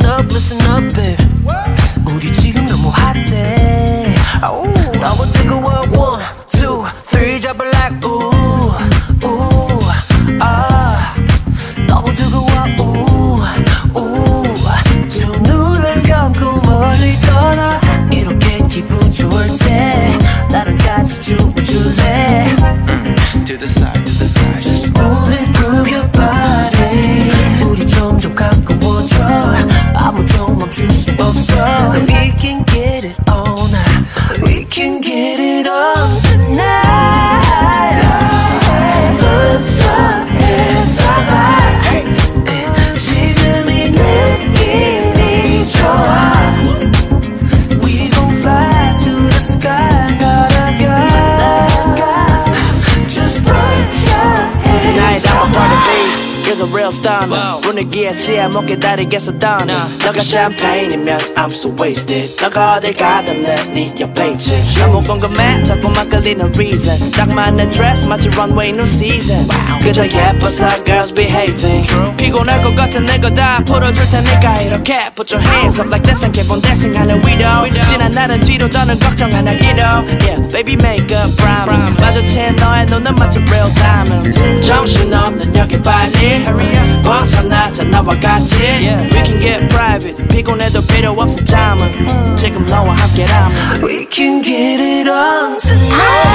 Listen up, listen up, babe 우리 지금 너무 핫해 oh, I will take a world one, two, three drop it like ooh, ooh, 아때 나랑 같이 춤을 출래 To the side, to the side. these Cause a real stunner 분위기에 취해 못 기다리겠어 done 너가 샴페인이면 I'm so wasted 너가 어딜 가든 내네 옆에 있지 너무 궁금해 자꾸만 끌리는 reason 딱 맞는 dress 마치 runway new season 그저 예뻐서 girls be hating 피곤할 것 같은 내거 다 풀어줄 테니까 이렇게 Put your hands up like this and keep on dancing 하는 위로 지난 날은 뒤로 더는 걱정 안 하기로 Yeah baby make a promise 마주친 너의 눈은 마치 real diamonds 정신없는 여기 빨리 career. 벗어나 나와 같이 yeah. We can get private. 피곤해도 필요 없어 잠은 지금 너와 함께라면 We can get it on tonight.